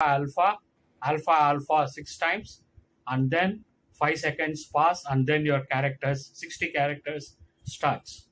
alpha, alpha, alpha six times, and then five seconds pass, and then your characters, 60 characters starts.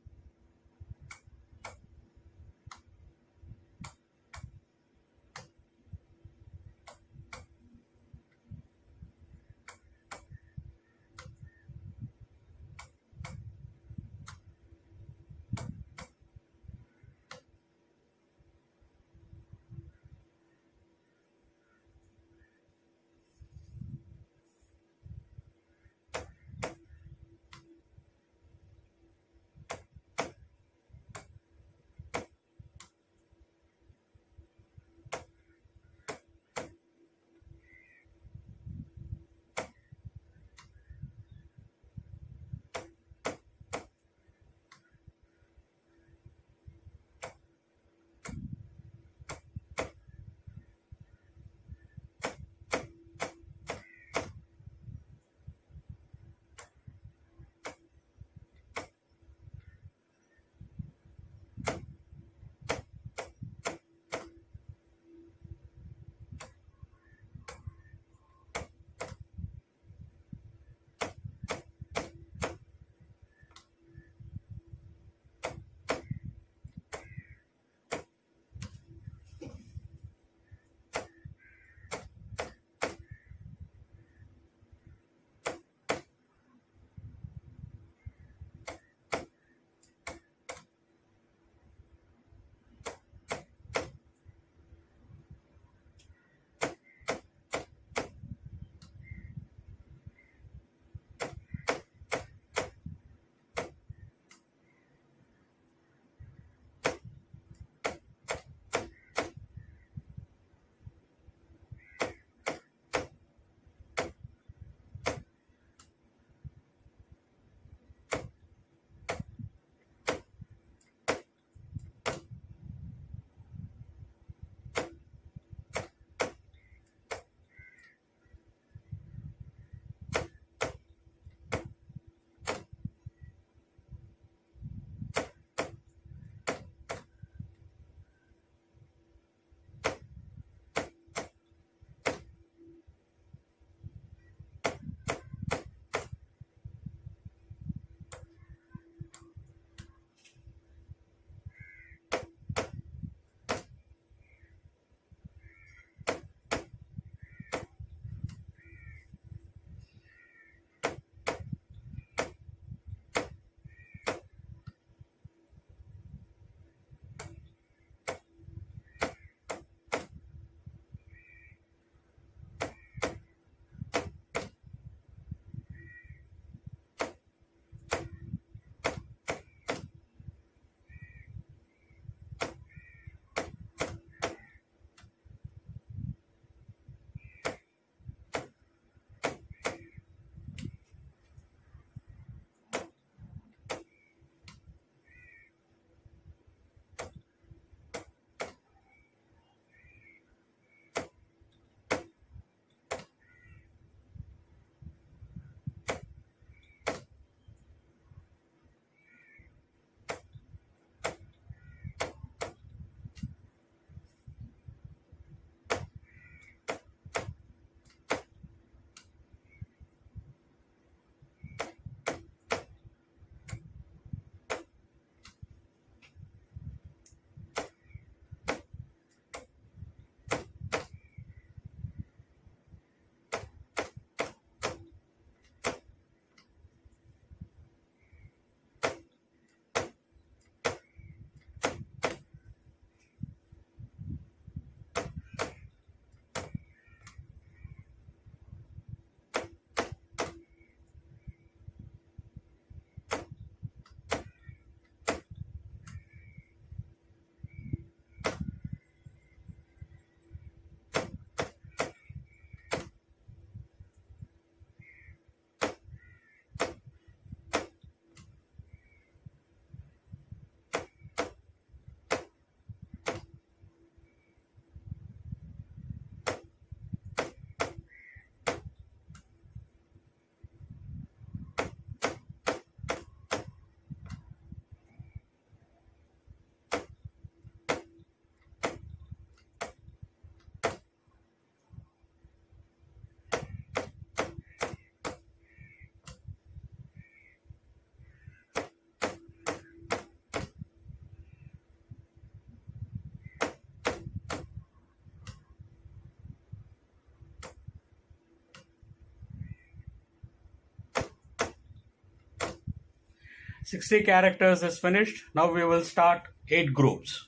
60 characters is finished. Now we will start 8 groups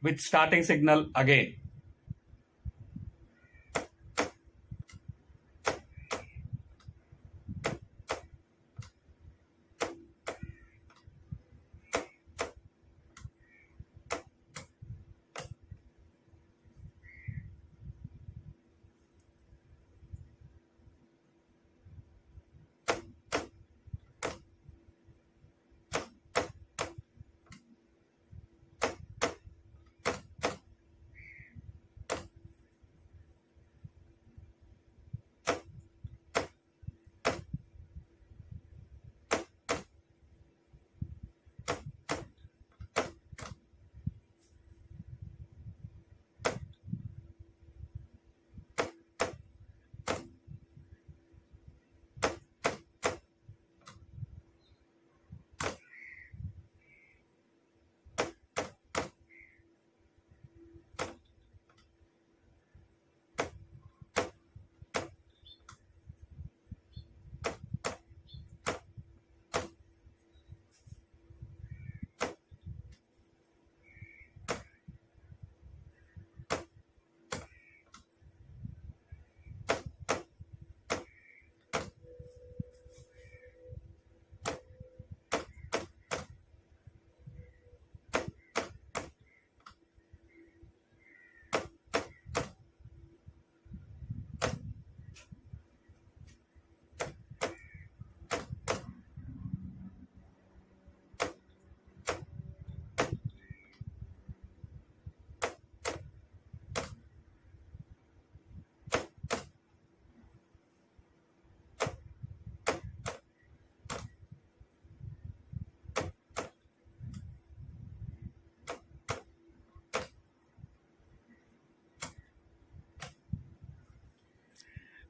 with starting signal again.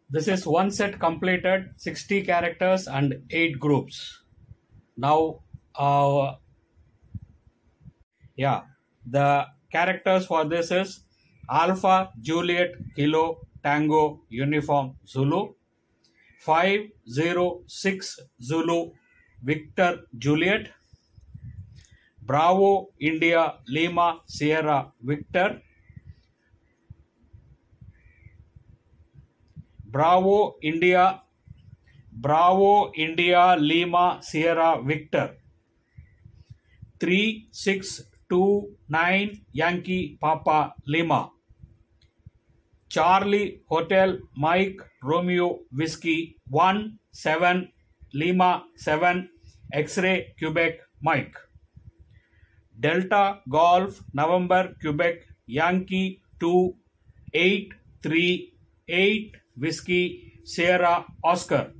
This is one set completed, 60 characters and 8 groups. Now, uh, yeah, the characters for this is Alpha, Juliet, Kilo, Tango, Uniform, Zulu. 506 Zulu, Victor, Juliet. Bravo, India, Lima, Sierra, Victor. Bravo India Bravo India Lima Sierra Victor. 3629 Yankee Papa Lima. Charlie Hotel Mike Romeo Whiskey 1 7 Lima 7 X-ray Quebec Mike. Delta Golf November Quebec Yankee 2 8 3 8 Whiskey Sierra Oscar.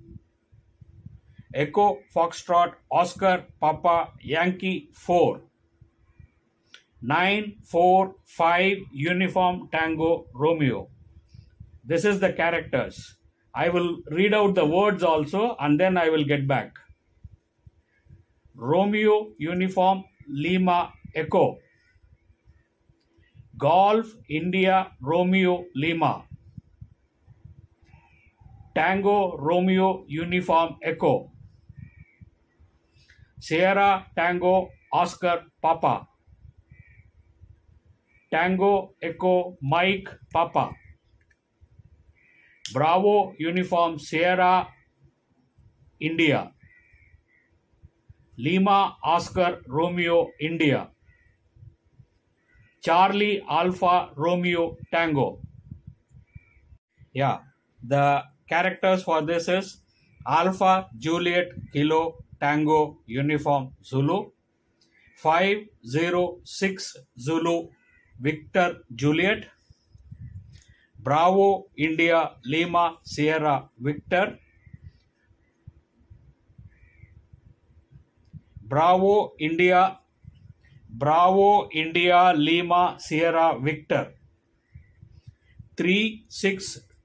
Echo Foxtrot Oscar Papa Yankee 4 9 4 5 Uniform Tango Romeo. This is the characters. I will read out the words also and then I will get back. Romeo Uniform Lima Echo. Golf India Romeo Lima Tango Romeo Uniform Echo. Sierra Tango Oscar Papa. Tango Echo Mike Papa. Bravo Uniform Sierra India. Lima Oscar Romeo India. Charlie Alpha Romeo Tango. Yeah the characters for this is Alpha Juliet Kilo Tango Uniform Zulu. 506 Zulu Victor Juliet. Bravo India Lima Sierra Victor. Bravo India. Bravo India Lima Sierra Victor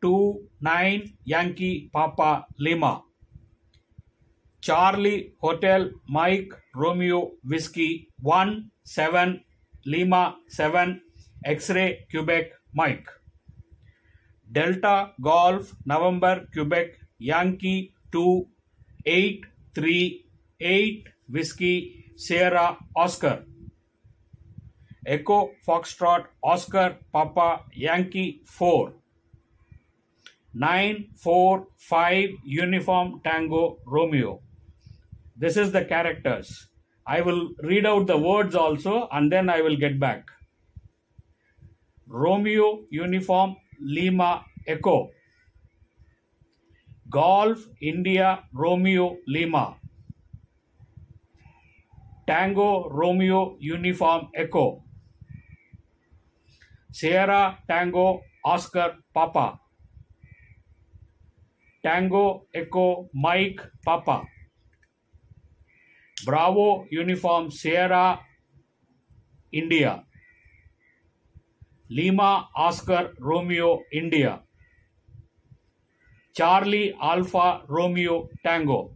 3629 Yankee Papa Lima Charlie Hotel Mike Romeo Whiskey 1 7 Lima 7 X-ray Quebec Mike Delta Golf November Quebec Yankee 2 8 3, 8, Whiskey, Sierra, Oscar. Echo, Foxtrot, Oscar, Papa, Yankee, 4. 9, 4, 5, Uniform, Tango, Romeo. This is the characters. I will read out the words also and then I will get back. Romeo, Uniform, Lima, Echo. Golf, India, Romeo, Lima. Tango, Romeo, Uniform, Echo. Sierra, Tango, Oscar, Papa. Tango, Echo, Mike, Papa. Bravo, Uniform, Sierra, India. Lima, Oscar, Romeo, India. Charlie, Alpha, Romeo, Tango.